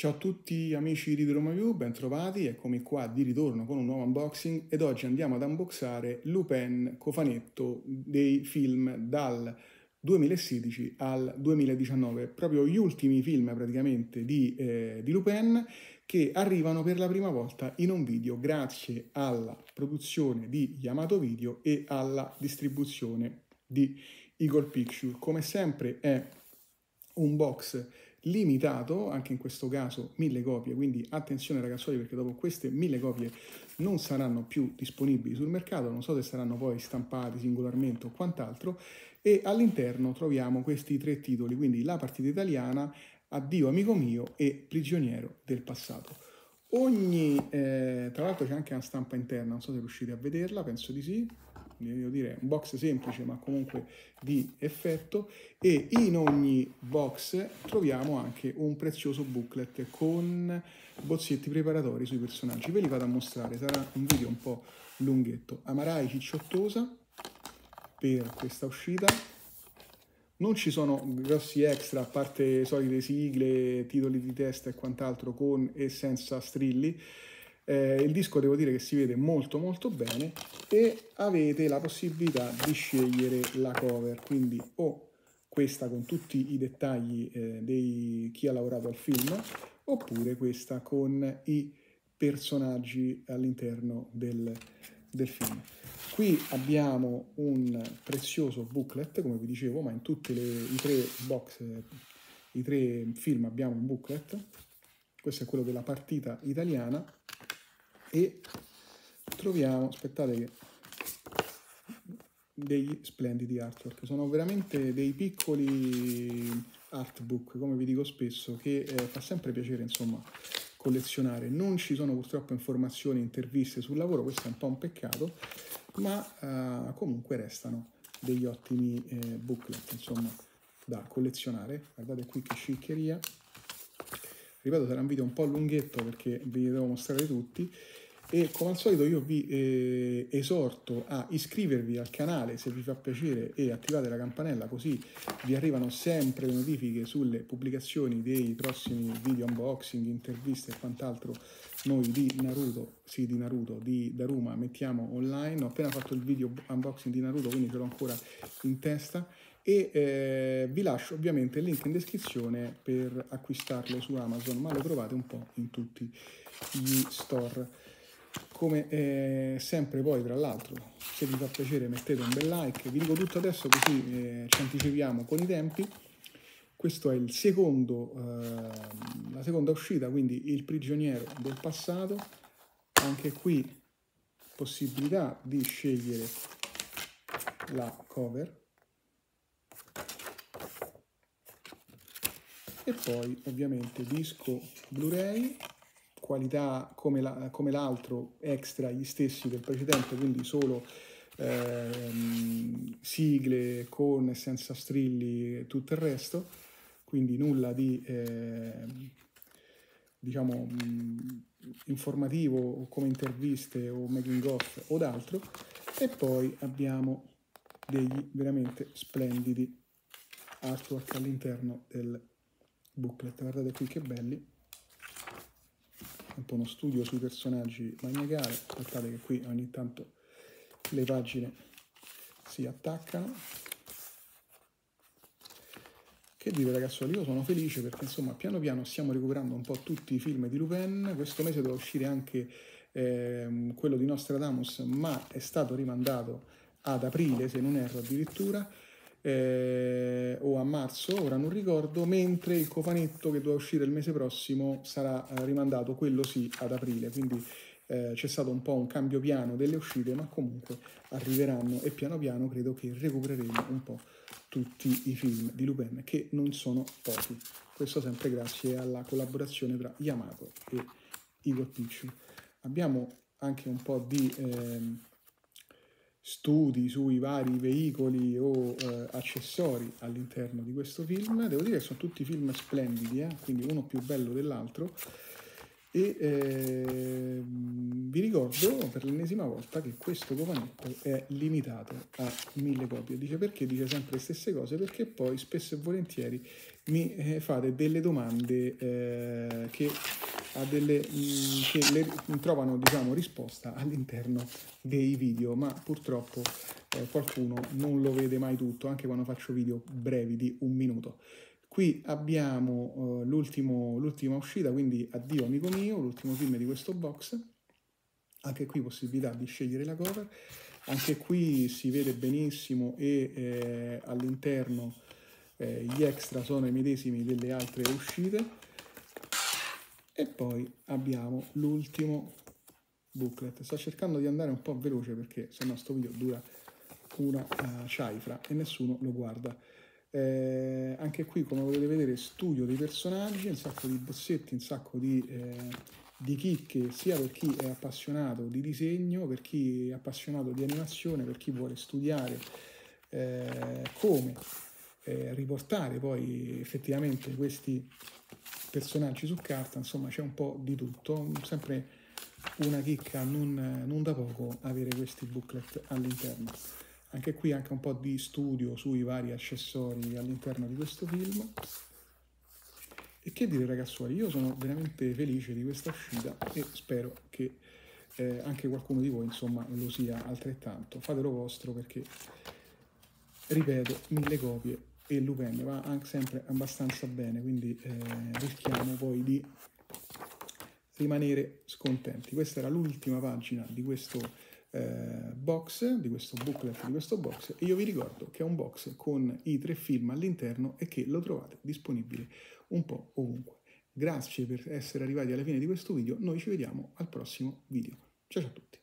Ciao a tutti amici di Roma View, bentrovati, eccomi qua di ritorno con un nuovo unboxing ed oggi andiamo ad unboxare Lupin cofanetto dei film dal 2016 al 2019, proprio gli ultimi film praticamente di, eh, di Lupin che arrivano per la prima volta in un video grazie alla produzione di Yamato Video e alla distribuzione di Eagle Picture. Come sempre è un box limitato, anche in questo caso mille copie, quindi attenzione ragazzuoli perché dopo queste mille copie non saranno più disponibili sul mercato, non so se saranno poi stampati singolarmente o quant'altro, e all'interno troviamo questi tre titoli, quindi La partita italiana, Addio amico mio e Prigioniero del passato. Ogni, eh, tra l'altro c'è anche una stampa interna, non so se riuscite a vederla, penso di sì, devo dire un box semplice ma comunque di effetto. E in ogni box troviamo anche un prezioso booklet con bozzetti preparatori sui personaggi. Ve li vado a mostrare sarà un video un po' lunghetto. Amarai Cicciottosa per questa uscita. Non ci sono grossi extra a parte solite sigle, titoli di testa e quant'altro con e senza strilli eh, il disco devo dire che si vede molto molto bene e avete la possibilità di scegliere la cover, quindi o questa con tutti i dettagli eh, di chi ha lavorato al film oppure questa con i personaggi all'interno del, del film. Qui abbiamo un prezioso booklet, come vi dicevo, ma in tutti i tre box, i tre film abbiamo un booklet. Questo è quello della partita italiana e troviamo, aspettate che degli splendidi artwork, sono veramente dei piccoli artbook, come vi dico spesso, che eh, fa sempre piacere insomma collezionare. Non ci sono purtroppo informazioni, interviste sul lavoro, questo è un po' un peccato, ma eh, comunque restano degli ottimi eh, booklet insomma da collezionare. Guardate qui che sciccheria. Ripeto, sarà un video un po' lunghetto perché vi devo mostrare tutti e come al solito io vi eh, esorto a iscrivervi al canale se vi fa piacere e attivate la campanella così vi arrivano sempre le notifiche sulle pubblicazioni dei prossimi video unboxing, interviste e quant'altro noi di Naruto, sì di Naruto, di Daruma mettiamo online, ho appena fatto il video unboxing di Naruto quindi ce l'ho ancora in testa. E eh, vi lascio ovviamente il link in descrizione per acquistarlo su Amazon ma lo trovate un po' in tutti gli store come eh, sempre poi tra l'altro se vi fa piacere mettete un bel like. Vi dico tutto adesso così eh, ci anticipiamo con i tempi. Questo è il secondo eh, la seconda uscita quindi il prigioniero del passato. Anche qui possibilità di scegliere la cover. E poi ovviamente disco blu-ray qualità come, la, come l'altro extra gli stessi del precedente, quindi solo ehm, sigle con senza strilli e tutto il resto, quindi nulla di eh, diciamo mh, informativo come interviste o making off o d'altro e poi abbiamo degli veramente splendidi artwork all'interno del booklet. Guardate qui che belli un po' uno studio sui personaggi maniacali. Aspettate che qui ogni tanto le pagine si attaccano. Che dire ragazzuoli, io sono felice perché insomma piano piano stiamo recuperando un po' tutti i film di Lupin, questo mese doveva uscire anche eh, quello di Nostradamus, ma è stato rimandato ad aprile se non erro addirittura, eh, o a marzo, ora non ricordo, mentre il cofanetto che doveva uscire il mese prossimo sarà eh, rimandato, quello sì, ad aprile, quindi eh, c'è stato un po' un cambio piano delle uscite, ma comunque arriveranno e piano piano credo che recupereremo un po' tutti i film di Lupin, che non sono pochi. Questo sempre grazie alla collaborazione tra Yamato e Igor Picchu. Abbiamo anche un po' di... Eh, studi sui vari veicoli o eh, accessori all'interno di questo film. Devo dire che sono tutti film splendidi, eh? quindi uno più bello dell'altro. E eh, vi ricordo per l'ennesima volta che questo cofanetto è limitato a mille copie. Dice perché? Dice sempre le stesse cose, perché poi spesso e volentieri mi eh, fate delle domande eh, che, delle, mh, mm, che le, trovano diciamo, risposta all'interno dei video, ma purtroppo eh, qualcuno non lo vede mai tutto, anche quando faccio video brevi di un minuto. Qui abbiamo uh, l'ultima uscita, quindi Addio amico mio, l'ultimo film di questo box. Anche qui possibilità di scegliere la cover. Anche qui si vede benissimo e eh, all'interno eh, gli extra sono i medesimi delle altre uscite. E poi abbiamo l'ultimo booklet. Sto cercando di andare un po' veloce perché se no sto video dura una uh, cifra e nessuno lo guarda. Eh, anche qui, come potete vedere, studio dei personaggi, un sacco di bozzetti, un sacco di, eh, di chicche, sia per chi è appassionato di disegno, per chi è appassionato di animazione, per chi vuole studiare eh, come eh, riportare poi effettivamente questi personaggi su carta, insomma c'è un po' di tutto, sempre una chicca non, non da poco avere questi booklet all'interno. Anche qui anche un po' di studio sui vari accessori all'interno di questo film. E che dire ragazzuoli, io sono veramente felice di questa uscita e spero che eh, anche qualcuno di voi insomma lo sia altrettanto. Fatelo vostro perché, ripeto, mille copie e Lupin va sempre abbastanza bene, quindi eh, rischiamo poi di rimanere scontenti. Questa era l'ultima pagina di questo eh, box, di questo booklet di questo box e io vi ricordo che è un box con i tre film all'interno e che lo trovate disponibile un po' ovunque. Grazie per essere arrivati alla fine di questo video, noi ci vediamo al prossimo video. Ciao a tutti!